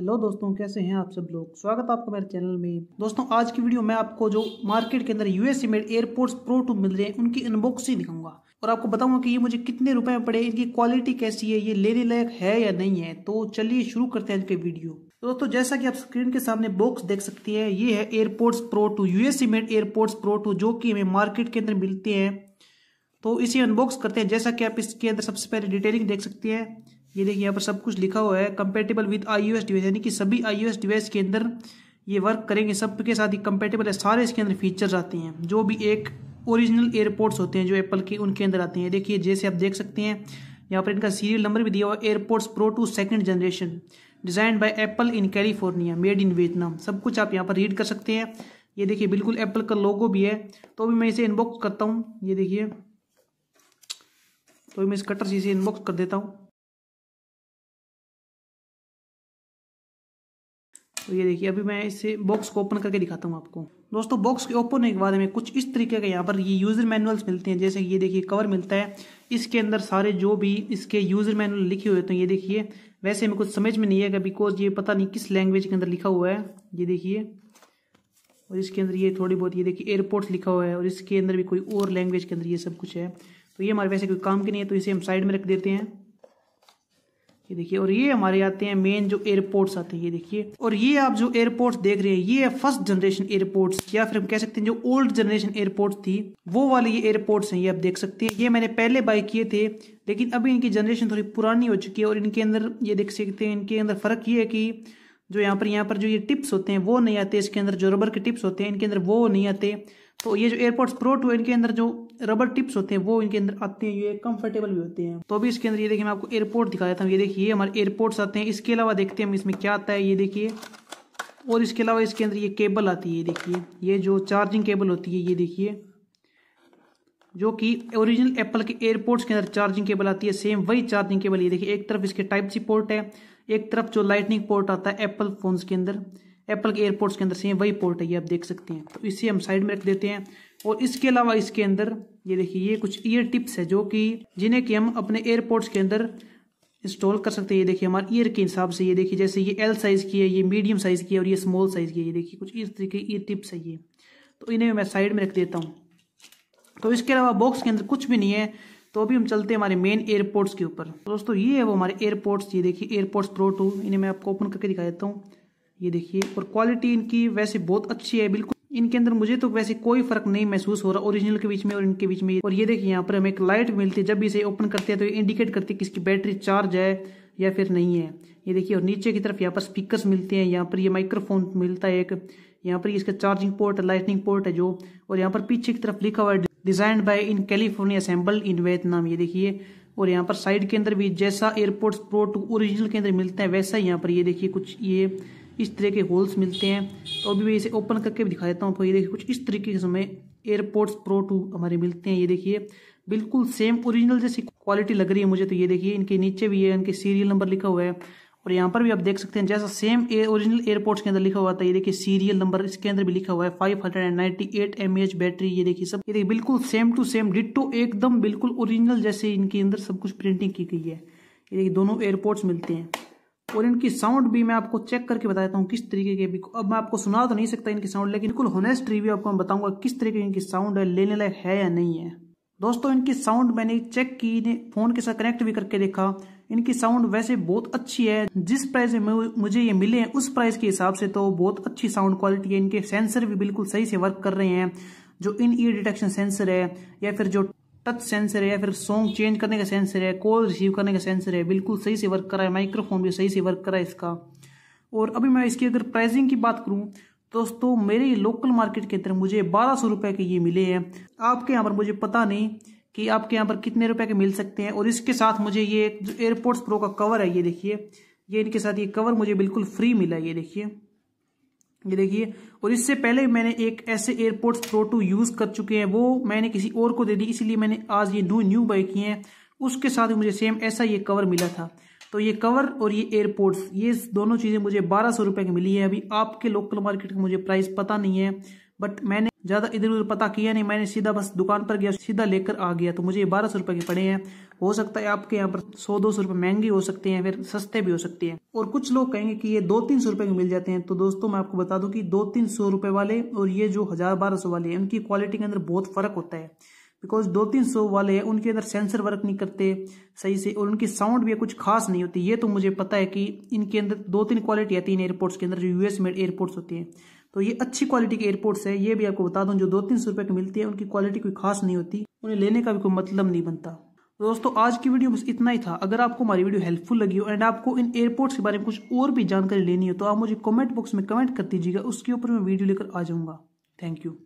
Hello दोस्तों, कैसे हैं आप सब लोग? स्वागत है आपका मेरे चैनल में। दोस्तों, आज की वीडियो में आपको जो मार्केट के अंदर US made AirPods Pro two मिल रहे हैं, उनकी अनबॉक्सिंग दिखाऊँगा। और आपको बताऊँगा कि ये मुझे कितने रुपए में पड़े इनकी क्वालिटी कैसी है, ये लेने लायक है या नहीं है। तो चलिए शुरू करते हैं आज इनके वीडियो। तो दोस्तों, जैसा कि आप स्क्रीन के सामने बॉक्स देख सकते हैं, ये है AirPods Pro two US made AirPods Pro two जो कि हमें मार्केट के अंदर मिलते हैं। तो इसे अनबॉक्स करते हैं। जैसा कि आप इसके अंदर सबसे पहले डिटेलिंग देख सकते हैं। ये देखिए, यहाँ पर सब कुछ लिखा हुआ है। Compatible with I U S device यानी कि सभी आई यू एस डिवाइस के अंदर ये वर्क करेंगे। सब के साथ ही कंपेटेबल है, सारे इसके अंदर फीचर्स आते हैं। जो भी एक ओरिजिनल एयरपोर्ट्स होते हैं, जो एप्पल के, उनके अंदर आते हैं। देखिए, जैसे आप देख सकते हैं, यहाँ पर इनका सीरियल नंबर भी दिया हुआ है AirPods Pro two second generation design by Apple in California made in Vietnam सब कुछ आप यहाँ पर रीड कर सकते हैं। ये देखिए, बिल्कुल एप्पल का लोगो भी है। तो अभी मैं इसे इनबॉक्स करता हूँ। ये देखिए तो मैं इस कटर से इसे इनबॉक्स कर देता हूँ। तो ये देखिए, अभी मैं इसे बॉक्स को ओपन करके दिखाता हूँ आपको। दोस्तों बॉक्स के ओपन होने के बाद हमें कुछ इस तरीके के यहाँ पर ये यूज़र मैनुअल्स मिलते हैं। जैसे कि ये देखिए कवर मिलता है। इसके अंदर सारे जो भी इसके यूज़र मैनुअल लिखे हुए तो ये देखिए, वैसे हमें कुछ समझ में नहीं आएगा बिकॉज़ ये पता नहीं किस लैंग्वेज के अंदर लिखा हुआ है। ये देखिए, और इसके अंदर ये थोड़ी बहुत, ये देखिए एयरपोर्ट्स लिखा हुआ है, और इसके अंदर भी कोई और लैंग्वेज के अंदर ये सब कुछ है। तो ये हमारे वैसे कोई काम के नहीं है तो इसे हम साइड में रख देते हैं। ये देखिए, और ये हमारे आते हैं मेन जो एयरपोर्ट्स आते हैं, ये देखिए। और ये आप जो एयरपोर्ट्स देख रहे हैं, ये है फ़र्स्ट जनरेशन एयरपोर्ट्स या फिर हम कह सकते हैं जो ओल्ड जनरेशन एयरपोर्ट्स थी, वो वाले ये एयरपोर्ट्स हैं, ये आप देख सकते हैं। ये मैंने पहले बाय किए थे, लेकिन अभी इनकी जनरेशन थोड़ी पुरानी हो चुकी है, और इनके अंदर ये देख सकते हैं, इनके अंदर फ़र्क ये है कि जो यहाँ पर यहाँ पर जो ये टिप्स होते हैं, वो नहीं आते। इसके अंदर जो रबर के टिप्स होते हैं, इनके अंदर वो नहीं आते। तो ये जो एयरपोर्ट्स प्रो टू इनके अंदर जो रबर टिप्स होते हैं, वो इनके अंदर आते हैं, ये कंफर्टेबल भी होते हैं। तो अभी इसके अंदर ये देखिए, मैं आपको एयरपोर्ट दिखा देता हूँ। ये देखिए हमारे एयरपोर्ट्स आते हैं। इसके अलावा देखते हैं हम इसमें क्या आता है, ये देखिए। और इसके अलावा इसके अंदर ये केबल आती है, ये देखिए। ये जो चार्जिंग केबल होती है, ये देखिए। जो कि ओरिजिनल एप्पल के एयरपोर्ट्स के अंदर चार्जिंग केबल आती है सेम वही चार्जिंग केबल ये देखिए, एक तरफ़ इसके टाइप सी पोर्ट है, एक तरफ़ जो लाइटनिंग पोर्ट आता है एप्पल फोन्स के अंदर। एप्पल के एयरपोर्ट्स के अंदर सेम वही पोर्ट है, ये आप देख सकते हैं। तो इसे हम साइड में रख देते हैं और इसके अलावा इसके अंदर, ये देखिए, ये कुछ ईयर टिप्स है जो कि जिन्हें कि हम अपने एयरपोर्ट्स के अंदर इंस्टॉल कर सकते हैं। ये देखिए, हमारे ईयर के हिसाब से ये देखिए, जैसे ये एल साइज़ की है, ये मीडियम साइज़ की है और ये स्मॉल साइज़ की है। ये देखिए, कुछ इस तरीके की ईयर टिप्स है ये। तो इन्हें मैं साइड में रख देता हूँ। तो इसके अलावा बॉक्स के अंदर कुछ भी नहीं है तो अभी हम चलते हैं हमारे मेन एयरपोर्ट्स के ऊपर। तो दोस्तों, ये है वो हमारे एयरपोर्ट्स ये देखिए एयरपोर्ट्स प्रो टू। इन्हें मैं आपको ओपन करके दिखा देता हूँ। ये देखिए, और क्वालिटी इनकी वैसे बहुत अच्छी है, बिल्कुल। इनके अंदर मुझे तो वैसे कोई फ़र्क नहीं महसूस हो रहा ओरिजिनल के बीच में और इनके बीच में। और ये देखिए, यहाँ पर हमें एक लाइट मिलती है, जब इसे ओपन करते हैं तो ये इंडिकेट करती है कि इसकी बैटरी चार्ज है या फिर नहीं है। ये देखिए, और नीचे की तरफ़ यहाँ पर स्पीकर्स मिलते हैं, यहाँ पर ये माइक्रोफोन मिलता है एक। यहाँ पर इसका चार्जिंग पोर्ट लाइटनिंग पोर्ट है जो। और यहाँ पर पीछे की तरफ़ लिखा हुआ है design by in California assembled in Vietnam ये देखिए। और यहाँ पर साइड के अंदर भी जैसा एयरपोर्ट्स प्रो टू ओरिजिनल के अंदर मिलता है, वैसा यहाँ पर ये देखिए कुछ ये इस तरह के होल्स मिलते हैं। तो अभी मैं इसे ओपन करके भी दिखा देता हूँ। तो ये देखिए, कुछ इस तरीके से हमें एयरपोर्ट्स प्रो टू हमारे मिलते हैं। ये देखिए, बिल्कुल सेम ओरिजिनल जैसी क्वालिटी लग रही है मुझे। तो ये देखिए, इनके नीचे भी है, इनके सीरियल नंबर लिखा हुआ है। और यहाँ पर भी आप देख सकते हैं, जैसा सेम ओरिजिनल एयरपोर्ट्स के अंदर लिखा हुआ था, ये देखिए सीरियल नंबर इसके अंदर भी लिखा हुआ है। Five hundred and ninety eight M H battery ये देखिए सब। ये देखिए, बिल्कुल सेम टू सेम डिट्टो एकदम बिल्कुल ओरिजिनल जैसे इनके अंदर सब कुछ प्रिंटिंग की गई है। ये देखिए, दोनों एयरपोर्ट्स मिलते हैं। और इनकी साउंड भी मैं आपको चेक करके बता देता हूँ किस तरीके के भी। अब मैं आपको सुना तो नहीं सकता इनकी साउंड, लेकिन बिल्कुल होनेस्ट रिव्यू आपको मैं बताऊँगा किस तरीके की इनकी साउंड है, लेने लायक है या नहीं है। दोस्तों, इनकी साउंड मैंने चेक की फ़ोन के साथ कनेक्ट भी करके देखा। इनकी साउंड वैसे बहुत अच्छी है, जिस प्राइस में मुझे ये मिले हैं, उस प्राइस के हिसाब से तो बहुत अच्छी साउंड क्वालिटी है। इनके सेंसर भी बिल्कुल सही से वर्क कर रहे हैं, जो इन ईयर डिटेक्शन सेंसर है, या फिर जो टच सेंसर है, फिर सॉन्ग चेंज करने का सेंसर है कॉल रिसीव करने का सेंसर है, बिल्कुल सही से वर्क कर है माइक्रोफोन भी सही से वर्क कर है इसका। और अभी मैं इसकी अगर प्राइसिंग की बात करूँ, दोस्तों, मेरे लोकल मार्केट के अंदर मुझे बारह सौ रुपये के ये मिले हैं। आपके यहाँ पर मुझे पता नहीं कि आपके यहाँ पर कितने रुपए के मिल सकते हैं, और इसके साथ मुझे ये जो एयरपोर्ट्स प्रो का कवर है, ये देखिए, ये इनके साथ ये कवर मुझे बिल्कुल फ्री मिला है, ये देखिए। ये देखिए, और इससे पहले मैंने एक ऐसे एयरपोर्ट प्रो टू यूज़ कर चुके हैं, वो मैंने किसी और को दे दी, इसीलिए मैंने आज ये न्यू न्यू बाई किए हैं। उसके साथ मुझे सेम ऐसा ये कवर मिला था। तो ये कवर और ये एयरपोर्ट्स ये दोनों चीज़ें मुझे बारह सौ रुपए की मिली है। अभी आपके लोकल मार्केट का मुझे प्राइस पता नहीं है बट मैंने ज़्यादा इधर उधर पता किया नहीं, मैंने सीधा बस दुकान पर गया, सीधा लेकर आ गया तो मुझे बारह सौ रुपए के पड़े हैं। हो सकता है आपके यहाँ पर सौ, दो सौ रुपये महँगे हो सकते हैं, फिर सस्ते भी हो सकते हैं। और कुछ लोग कहेंगे कि ये दो तीन सौ रुपये के मिल जाते हैं तो दोस्तों मैं आपको बता दूँ कि दो तीन सौ रुपये वाले और ये जो हज़ार बारह सौ वाले हैं, उनकी क्वालिटी के अंदर बहुत फ़र्क होता है। बिकॉज़ दो तीन सौ वाले हैं, उनके अंदर सेंसर वर्क नहीं करते सही से, और उनकी साउंड भी कुछ खास नहीं होती। ये तो मुझे पता है कि इनके अंदर दो तीन क्वालिटी आती है इन एयरपोर्ट्स के अंदर, जो यूएस मेड एयरपोर्ट्स होती हैं। तो ये अच्छी क्वालिटी के एयरपोर्ट्स है। ये भी आपको बता दूँ, जो दो तीन सौ रुपए की मिलती है, उनकी क्वालिटी कोई खास नहीं होती। उन्हें लेने का भी कोई मतलब नहीं बनता। तो दोस्तों, आज की वीडियो बस इतना ही था। अगर आपको हमारी वीडियो हेल्पफुल लगी हो एंड आपको इन एयरपोर्ट्स के बारे में कुछ और भी जानकारी लेनी हो तो आप मुझे कमेंट बॉक्स में कमेंट कर दीजिएगा। उसके ऊपर मैं वीडियो लेकर आ जाऊँगा। Thank you